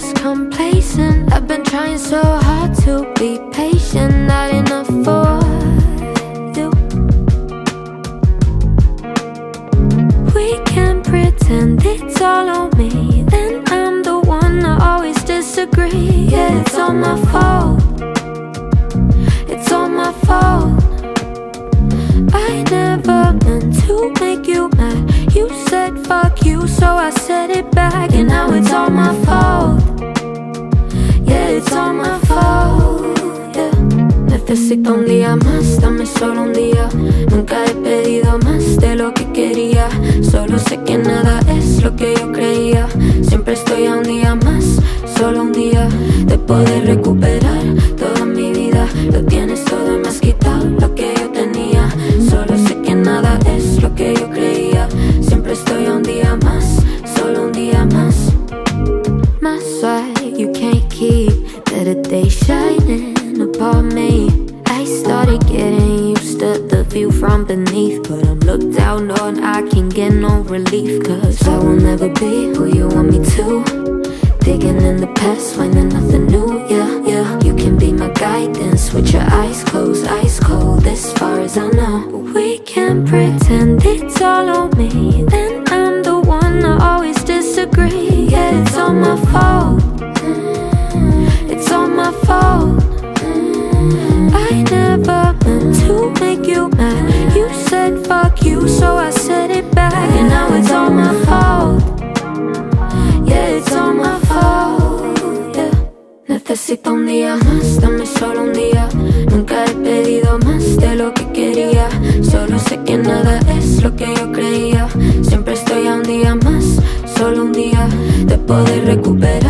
just complacent. I've been trying so hard to be patient. Not enough for you. We can pretend it's all on me. Then I'm the one that always disagree. Yeah, it's all my fault. It's all my fault. I never meant to make you mad. You said fuck you, so I said día más, dame solo un día. Nunca he pedido más de lo que quería. Solo sé que nada es lo que yo creía. Siempre estoy a un día más, solo un día De poder recuperar toda mi vida. Lo tienes todo y has quitado lo que yo tenía. Solo sé que nada es lo que yo creía. Siempre estoy a un día más, solo un día más. My side you can't keep Better day shining underneath But I'm looked down on, I can't get no relief Cause I will never be who you want me to. Digging in the past, finding nothing new, yeah, yeah. You can be my guidance with your eyes closed, ice cold As far as I know, we can pretend it's all on me Then I'm the one that always disagree. Yeah, it's all my fault. Mm, it's all my fault. Mm, I never meant to make you Said fuck you, so I said it back. And now it's all my fault. Yeah, it's all my fault, yeah. Necesito un día más, dame solo un día. Nunca he pedido más de lo que quería. Solo sé que nada es lo que yo creía. Siempre estoy a un día más, solo un día De poder recuperar.